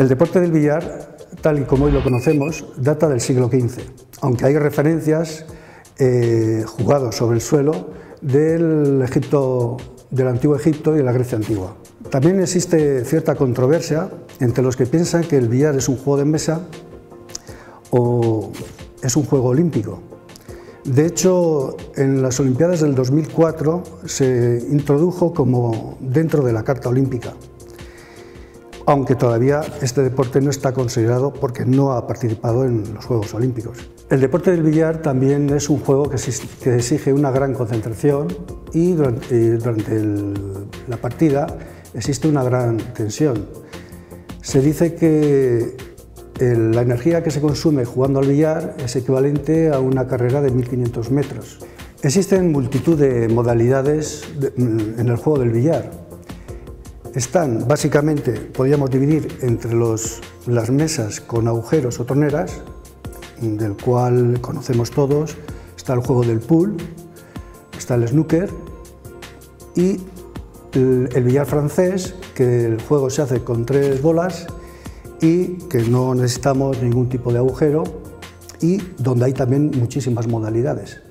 El deporte del billar, tal y como hoy lo conocemos, data del siglo XV, aunque hay referencias eh, jugados sobre el suelo del, Egipto, del antiguo Egipto y de la Grecia antigua. También existe cierta controversia entre los que piensan que el billar es un juego de mesa o es un juego olímpico. De hecho, en las Olimpiadas del 2004 se introdujo como dentro de la Carta Olímpica, aunque todavía este deporte no está considerado porque no ha participado en los Juegos Olímpicos. El deporte del billar también es un juego que exige una gran concentración y durante, la partida existe una gran tensión. Se dice que la energía que se consume jugando al billar es equivalente a una carrera de 1500 metros. Existen multitud de modalidades en el juego del billar. Están básicamente, podríamos dividir entre las mesas con agujeros o troneras, del cual conocemos todos. Está el juego del pool, está el snooker y el billar francés, que el juego se hace con tres bolas y que no necesitamos ningún tipo de agujero y donde hay también muchísimas modalidades.